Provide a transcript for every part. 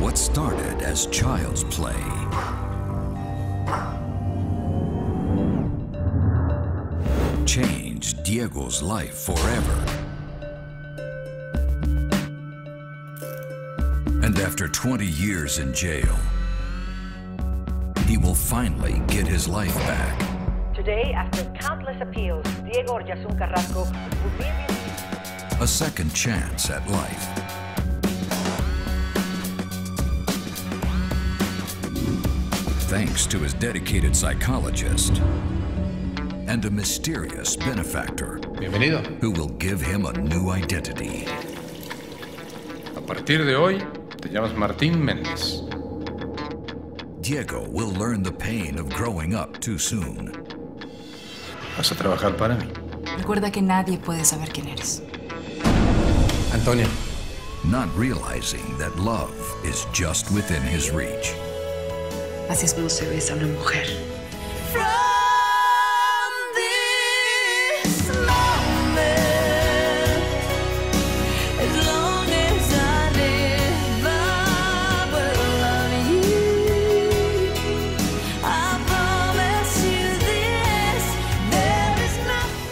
What started as child's play changed Diego's life forever. And after 20 years in jail, he will finally get his life back. Today, after countless appeals, Diego Orjasun Carrasco will be A second chance at life. Thanks to his dedicated psychologist and a mysterious benefactor Bienvenido. who will give him a new identity. A partir de hoy, te llamas Martín Méndez. Diego will learn the pain of growing up too soon. Vas a trabajar para mí. Recuerda que nadie puede saber quién eres. Antonio. not realizing that love is just within his reach. Así es como se besa una mujer.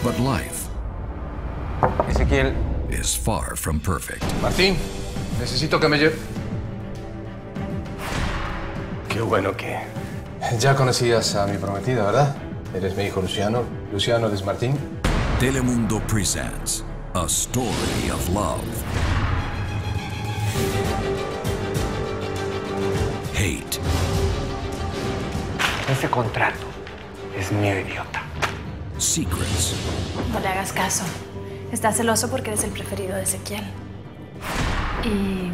But life Ezequiel. Is far from perfect. Martín, necesito que me lleve. Qué bueno que. Ya conocías a mi prometida, ¿verdad? Eres mi hijo Luciano. Luciano es Martín. Telemundo presents a story of love, hate, Ese contrato es mío, idiota. secrets, No le hagas caso. Está celoso porque eres el preferido de Ezequiel. Y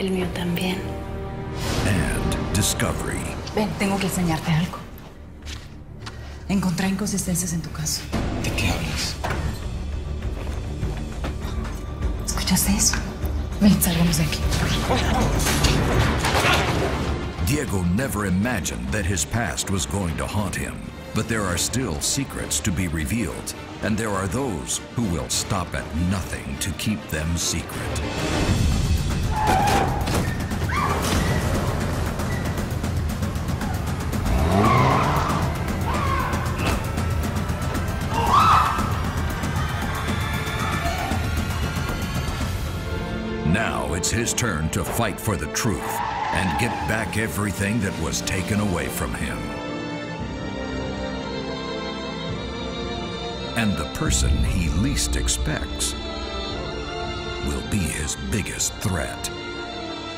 el mío también. and discovery. Ven, tengo que enseñarte algo. Encontré inconsistencias en tu caso. ¿De qué hablas? ¿Escuchaste eso? Ven, salgamos de aquí. Diego never imagined that his past was going to haunt him. But there are still secrets to be revealed, and there are those who will stop at nothing to keep them secret. Now it's his turn to fight for the truth and get back everything that was taken away from him. And the person he least expects will be his biggest threat.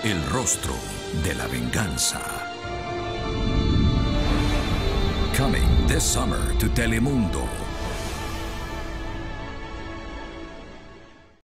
El rostro de la venganza. Coming this summer to Telemundo.